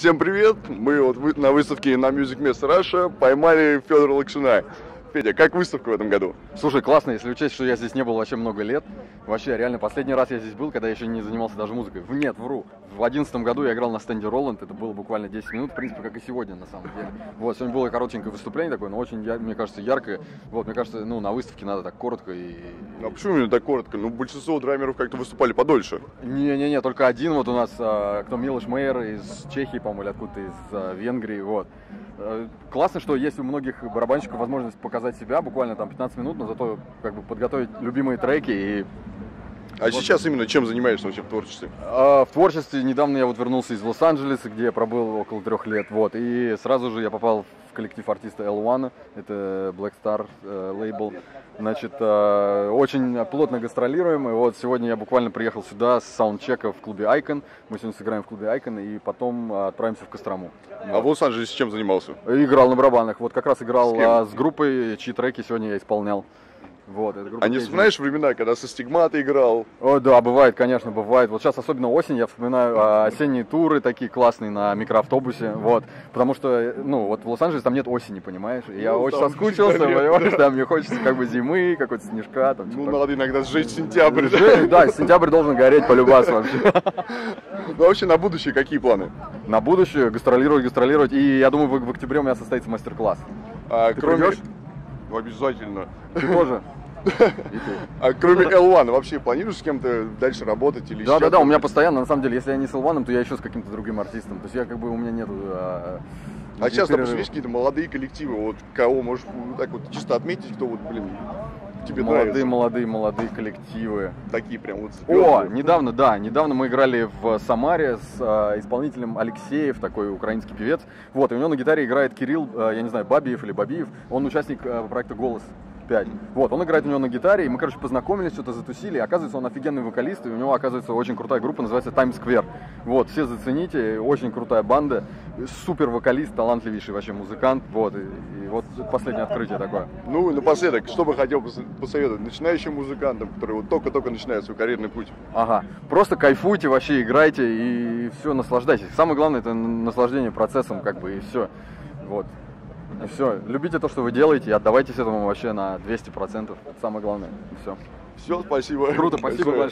Всем привет! Мы вот на выставке на Music Mess Russia поймали Федора Лакшина. Федя, как выставка в этом году? Слушай, классно, если учесть, что я здесь не был вообще много лет. Вообще, реально, последний раз я здесь был, когда я еще не занимался даже музыкой. В- Нет, вру. В одиннадцатом году я играл на стенде Роланд, это было буквально 10 минут, в принципе, как и сегодня, на самом деле. Вот, сегодня было коротенькое выступление такое, но очень, мне кажется, яркое. Вот, мне кажется, ну, на выставке надо так коротко и... А почему именно так коротко? Ну, большинство драймеров как-то выступали подольше. Не-не-не, только один вот у нас, а, кто Милош Мейер из Чехии, по-моему, или откуда-то из а, Венгрии, вот. Э, Классно, что есть у многих барабанщиков возможность показать себя буквально там 15 минут, но зато как бы подготовить любимые треки и А сейчас именно чем занимаешься вообще в творчестве? А, В творчестве недавно я вот вернулся из Лос-Анджелеса, где я пробыл около трех лет, вот, и сразу же я попал в коллектив артиста L1, это Black Star э, лейбл, значит, э, очень плотно гастролируем, и вот сегодня я буквально приехал сюда с саундчека в клубе Icon, мы сегодня сыграем в клубе Icon, и потом отправимся в Кострому. А в Лос-Анджелесе чем занимался? Играл на барабанах, вот как раз играл С а, с группой, чьи треки сегодня я исполнял. Вот, эта группа А не вспоминаешь времена, когда со стигматой играл? О, да, бывает, конечно, бывает. Вот сейчас особенно осень, я вспоминаю а, осенние туры такие классные на микроавтобусе, вот. Потому что, ну, вот в Лос-Анджелесе там нет осени, понимаешь? И Я Ну, очень там соскучился, понимаешь? Да, мне хочется как бы зимы, какой-то снежка, там, Ну, типа. надо иногда сжечь сентябрь. Уже, Да, сентябрь должен гореть полюбас вообще. Ну, вообще на будущее какие планы? На будущее гастролировать, гастролировать. И я думаю, в, в октябре у меня состоится мастер-класс. А, Ты кроме... придешь? Ну, обязательно. Ты тоже? А кроме L1, вообще планируешь с кем-то дальше работать или Да, да, да, у меня постоянно, на самом деле, если я не с Илваном, то я еще с каким-то другим артистом. То есть я как бы, у меня нету... а, сейчас, допустим, есть какие-то молодые коллективы, вот кого можешь вот так вот чисто отметить, кто вот, блин, тебе молодые, нравится? молодые, молодые коллективы. Такие прям вот О, звезды. недавно, да, недавно мы играли в Самаре с а, исполнителем Алексеев, такой украинский певец. Вот, и у него на гитаре играет Кирилл, а, я не знаю, Бабиев или Бабиев. Он участник а, проекта «Голос». 5. Вот, он играет у него на гитаре, и мы, короче, познакомились, что-то затусили. И оказывается, он офигенный вокалист, и у него, оказывается, очень крутая группа, называется Times Square. Вот, все зацените, очень крутая банда, супер вокалист, талантливейший вообще музыкант. Вот, и, и вот последнее открытие такое. Ну и напоследок, что бы хотел пос- посоветовать начинающим музыкантам, которые вот только-только начинают свой карьерный путь? Ага. Просто кайфуйте вообще, играйте и все, наслаждайтесь. Самое главное это наслаждение процессом, как бы, и все. Вот. И все. Любите то, что вы делаете, и отдавайтесь этому вообще на 200%. Это самое главное. Все. Все, спасибо. Круто, спасибо большое.